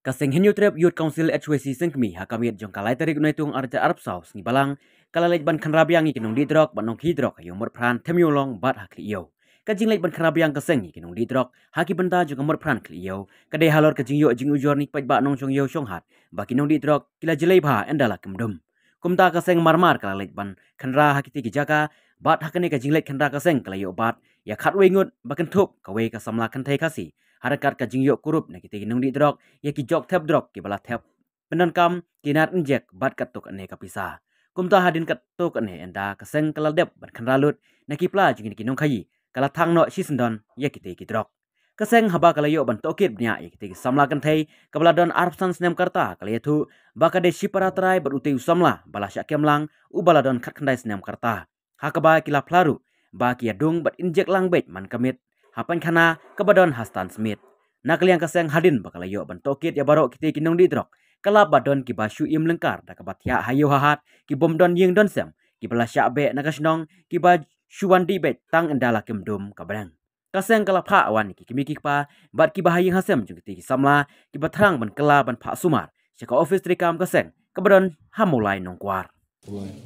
Kaseng henyu trep Youth Council HWC Sengkmi hakamit jong kalai tarik tung arja Arab Saus ni balang kalalait ban khanrabiang i kinong didrok ban hidrok ayong mur pran temyolong bat hakli yo. Kajing lait ban khanrabiang kaseng i kinong didrok haki benda jong mur pran kli yo. Kadai halor kajing yo jing ujor ni paj ba nong chong yo chong hat ba didrok kila jelai ba endala kemdum. Kumta kaseng marmar kalalait ban khanra tiki jaka bat hakane kajing lait khanra kaseng kalayo bat ya khatwe ngut bakan thup kawe kasamla kantai kasi harakat ka jingyok kurup na kita ginung di drok. Ya ki jok tap drok ki bala tap penan kam kinar injek bat kat tuk ane kapisa kumta hadin kat tuk ane enda kaseng kalal dep ban kan ralut. Na ki pla jingin ki nung khayi. Kala thang no shi sendon ya kita ki drok. Kaseng haba kala yo ban tokit bnya ya kita ki samla kan thai kabala don arab san snem karta kala yathu baka de shipara trai bar utei samla. Bala sya kemlang u bala don khat khandai snem karta hakaba kila plaru ba ki adung bat injek lang bet man kamit hapan kana kebadon Hastan Smith. Nakliang kaseng hadin bakal ayo bentokit ya barok kita kinong di drok. Kala badon ki basu im lengkar da kabat ya hayo hahat ki bom don ying don sem ki bala syak be nagasnong ki ba shuan di bet tang endala kim dum kabang. Kaseng kala pha awan ki kimi ki pa bat ki bahaying hasem jung ki samla ki batrang ban kala ban pha sumar. Sika office trikam kaseng kebadon hamulai nongkwar.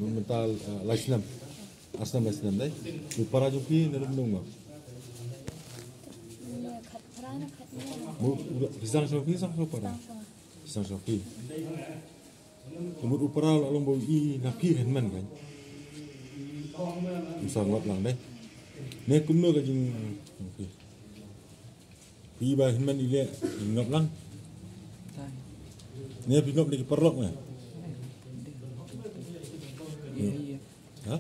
Mental uh, lasnam asnam lasnam dai. Para juki nelum. Mu pisang sofi sang so para. Pisang sofi. Mu upara la lombo i na pi hen man kan. Pisang wat lang deh. Ne kum no ka jing. Pi ba hen man ile ngap lang. Ne pi ngap lagi perlok ne. Ha?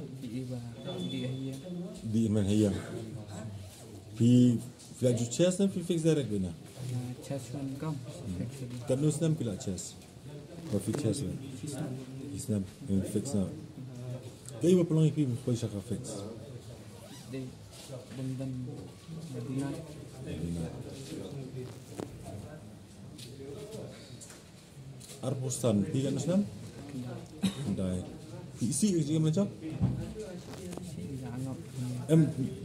Di man hayang. Pi Fila ju chess nem fil fix direct bina. Chess one come. Kan nus nem pila chess. Or fil chess one. Fix nem in fix now. Kaya ba pelong ipi pwede siya ka fix? Di dan dan Medina. Arpustan, pi kan nus nem? Dai. Pi isi jika macam? Em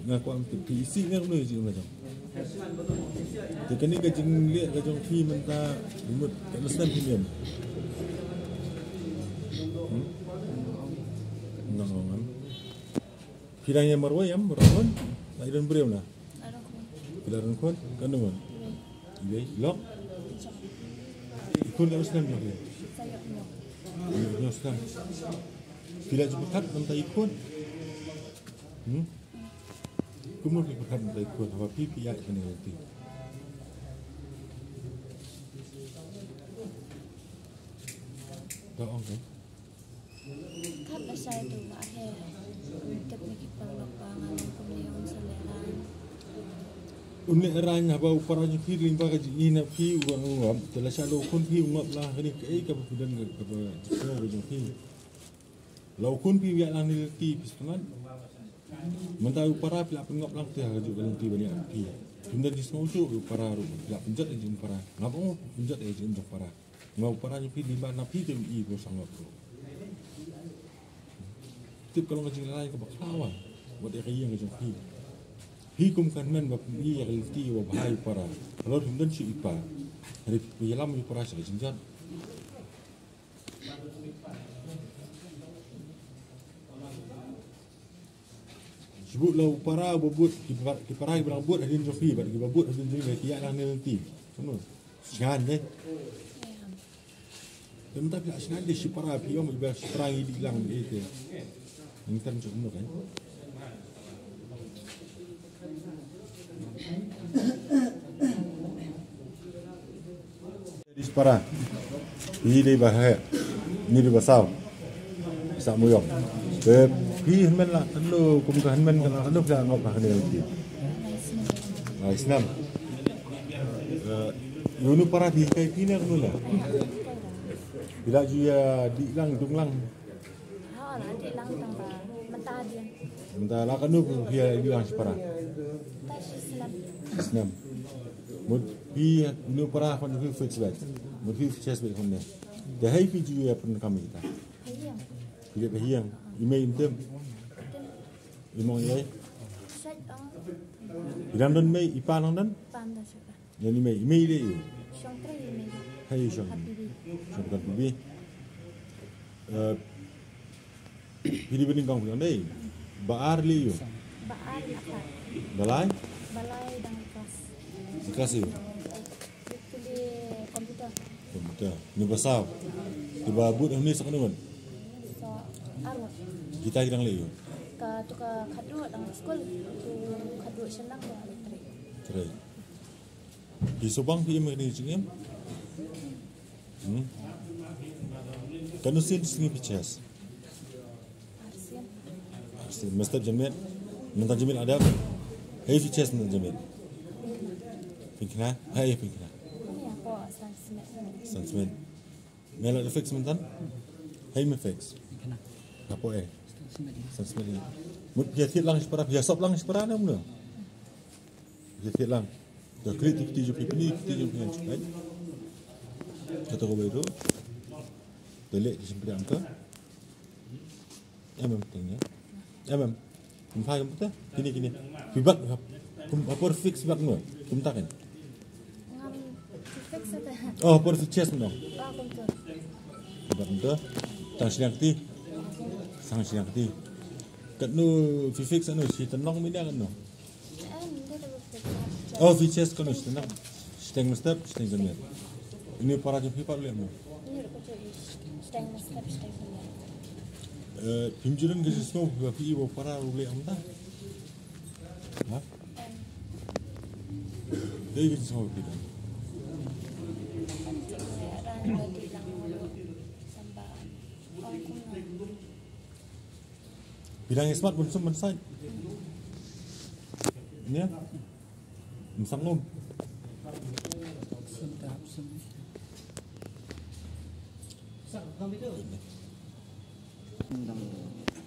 ngaku am pi isi ni aku jika macam. Jadi ni kajing lihat kajing pi menta umut kan nus nem pi nem. Nongon. Pirangnya marwa yam marwan. Aidan beriau lah. Pilaran kuat kan nongon. Iya, lok. Ikut kan nus nem ni. Nyoskan. Bila cepat minta ikut. Hmm? Kumur ke cepat minta ikut. Apa pipi ya ini nanti. Tak orang kan? Kat asal tu mahir Untuk ni kita lapangan Kemudian seleran Unik eranya bahawa upara je pi limpa ke ji ina pi uang uang telah selalu kun pi ungap lah ini ke eh kapan pudan ke kapan jika ke pi lau kun pi biar lang ni ti pistolan mentah upara pila pengap lang harus juga nanti banyak pi Tunda di semua tu upara ru pila penjat aja upara. Ngapa mau penjat aja untuk upara? Ngapa upara je pi limpa napi tu i ko sangat tu Tip kalau ngajin lain ke baklawan buat dia kaya ngajin pi hikum kan men bap ni ya lti wa bahai para kalau hum dan si ipa hari pilam ni para sa jinjat Sebut lau para bobot ki para ki berang bot hadin jofi bad ki bobot hadin jofi ki ya lang ni nanti semua sian deh dan tak pula sian deh si para pi om iba si para ngi dilang itu ini kan cuma kan Di separa. Pi di bahaya. Ni di basau. Sak muyok. Pi henmen lah. Telu kum ke henmen kan telu ka ngop ka ni nanti. Ah Islam. Eh yunu para pi kai pi ni kan lah. Bila ju ya di lang dung lang. Haa lah adik lang tambah Mentah dia Mentah lah kan nu pi di lang separa. Islam Islam. Mud pi nu para kan pi fix bet. Mud pi chest bet kan ni. Dah hai pi ju ya pun kami kita. Hayang Pi pe hiang. Email tem. Imong ye. Set ang Iram don mai ipa nong don. Panda suka Yang ni mai email dia. Siang teri ini Hai Sean. Sean bukan Bibi. Eh, Pilih bening kau yang ni. Baar li yo. Baal apat. Balai. Balai dan kelas. Sekelas yo. Komputer. Betul. Ni besar. Tiba but ni sekarang So, arut. Kita kira li yo. Ka tu ka kadut ang school. Tu kadut senang tu elektrik. Cerai. Di Subang PM ni cingim. Hmm. Kanu sin singi pichas. Arsian. Arsi mesti jamit. Minta jamit ada. Hey pichas minta jamit. Pinkna. Hey pinkna. Ini apa transmit. Sansmen. Mela de fix mentan. Hey me fix. Kena. Apa eh? Sini dia. Sansmen ni. Mut tiat lang separa pia sop lang separa na mula. Pia tiat lang. Dah klik tu kita jumpa ni kita jumpa yang cepat. Kata kau baru. Delik di sini angka. Ya mem tengnya. Ya mem. Kum faham betul? Kini kini. Fibak kum fix bak nu? Kum takan. Ngam fix ada. Oh, apa fix chest nu? Ah, komputer. Fibak betul. Tang siang ti. Sang siang ti. Kat nu fix anu si kan nu. Eh, dia dah fix. Oh, features kan mesti nak. Steng step, steng jenis. Ini para jumpa pak lihat mu. Ini dah is. Stainless step stainless. Eh, pimjuran semua bapa ibu para boleh amda. Ha? Dia ke semua kita. Bilang smart pun semua. Ini ya. Misang nom.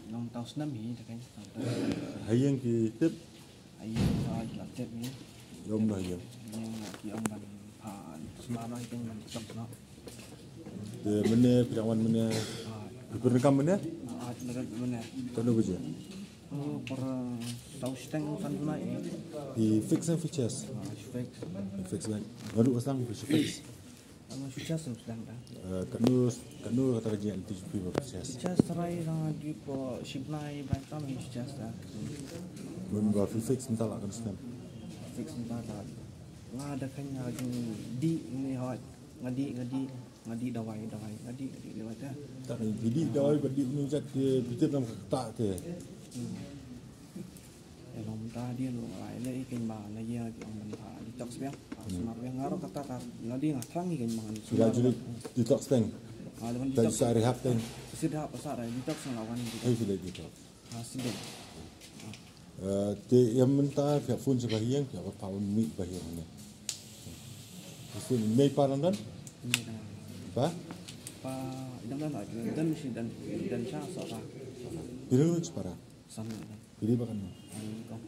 Nang tahun senam ni tak kan. Hayang kita Ayah saya jelas cek ni. yom dah ya. Yang nak ki ông ban pha semalam itu ban. De mana pirawan mana berrekam mana? Ah, dekat mana? Tahu beje. Oh, para tahu steng kan naik. Di fix and features. Ah, fix. Fix kan. Baru pasang fix. Ama sudah sedang dah. Eh, kanu kanu kata kerja anti jumpa features. Just try lang di po shipnai ban kami just dah. Membawa fix minta lah kan senam. Fix ni tak ada. Kan di ni hot. Ngadi ngadi ngadi dawai dawai ngadi ngadi dawai dah. Tak ni jadi dah oi badi ni jat dia kita dalam tak ke. Elom ta dia lu lai le ikan ba na ya ki ông ban pha di tok sebiang. Semar yang ngaro kata ta ngadi ngatang ikan mangan. Sudah jadi di tak steng. Ah, lepas di tok bisa rehat steng. Sudah pasar di tok sang lawan di. Hai sudah gitu. Ah, sudah. Eh, te yang mentah pihak phone sebahagian pihak apa pun mi bahagian ni. Phone mi paran dan Ini dah. Apa? Pa dan dan dan mesti dan dan sah sah Bila lu separa. sama dah. Pilih makan. Ini kau.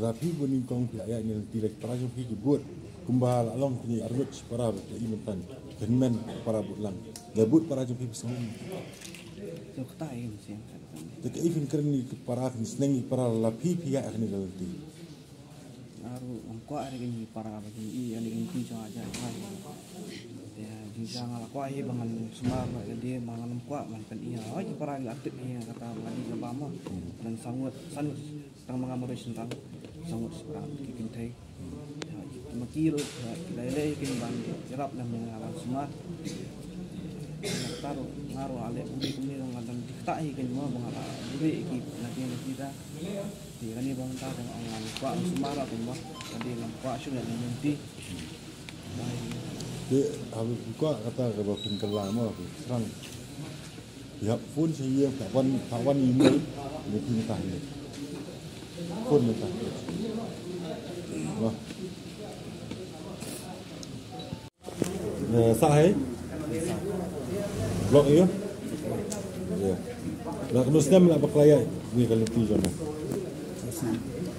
Rapi buning kong pihak yang ni tidak teraju pergi buat kumbal along ni arbut separa pihak imentan. Kenmen para bulan. Debut para jumpa bersama. So kata ini sih. Tak even keren ni para ni seneng para lapi pihak ni dalam. Aru angko ada gini para bagi i yang gini tu aja. Ngal ko ai bangan semar dia mangan angko man kan iya. Oh, para aktif iya kata lagi ke bama dan sangut sangut tang mga mo tentang sangut sekarang. Kikin tay. Makiro lele kin ban jerap na mga semar. Taro ngaro ale uli kumi ng ngadang diktai kan mo mga uli iki nanti kita di kani bang ta ang kwa ang sumara kan mo kadi ang kwa syu yang nanti Dia habis buka kata bawa pun kelama serang. Pihak phone saya kawan kawan email ni pinta ni. Phone minta. Wah. Eh, sah hai? Blok ya? Ya. Nak kena snap nak berkelaya ni kalau tu je.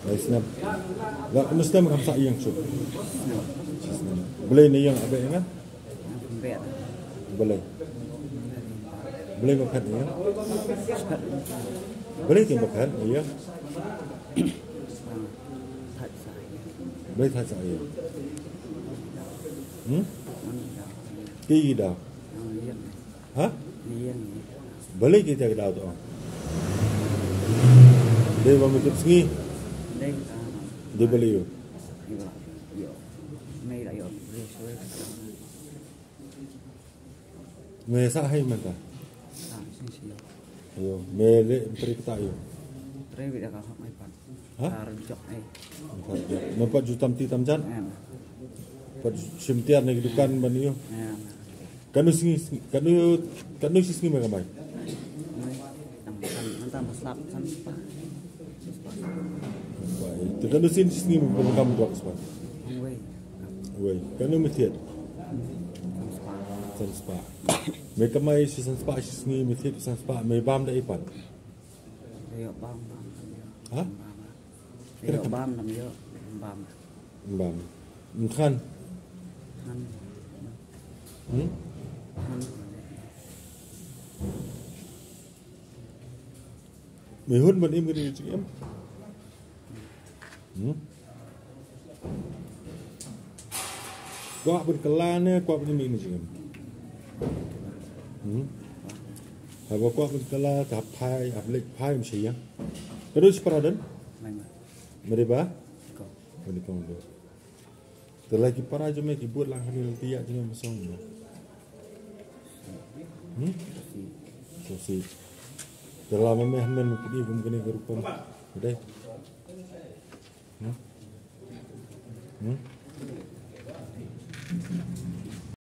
Baik snap. Nak kena snap kam sak yang cukup. Boleh ni yang abang kan? Boleh. Boleh makan ni ya? Boleh ke makan ya? Boleh tak saya? Hmm? Ki dah. Liang. Ha? Liang. Balik kita ke dah tu. Dia mau tutup sengi. Đây là Dia balik Me sa hai man ta. À, xin xin. Yo, me le peri kita yo. Có học mấy phần. Hả? À, rồi chọc này. Nampak jutam ti tam jan. Pat simtiar ni dukan ban yo. Kanu sengi, kanu kanu si sengi mereka baik. Này. Tầm tầm nó tầm slap săn spa. Baik. Kanu sin si sengi mereka kamu dua kesempatan. Không quay. Wei, kanu metiat Săn spa. san spa. Mereka mai si san spa si sengi metiat san spa me bam da ipan. Là bam bam. Đây là bam làm nhớ. Bam. Bam. Mkan. Hắn. Hmm? Hắn. Me hun ban im gani cik em. Hmm? Kuak ben kelane, kuak ben mi ni cik em. Hmm? Haba kuak ben kela, tahap pai, hab lek pai mesti ya. Kadu separadan, Mày mà. mereka Cậu. Bani kau tu. Terlagi para je mek lah hari nanti ya jangan masong. Hmm? So si. Dalam meh men pudi gum kene ke rupam. Udah. Hmm? Hmm?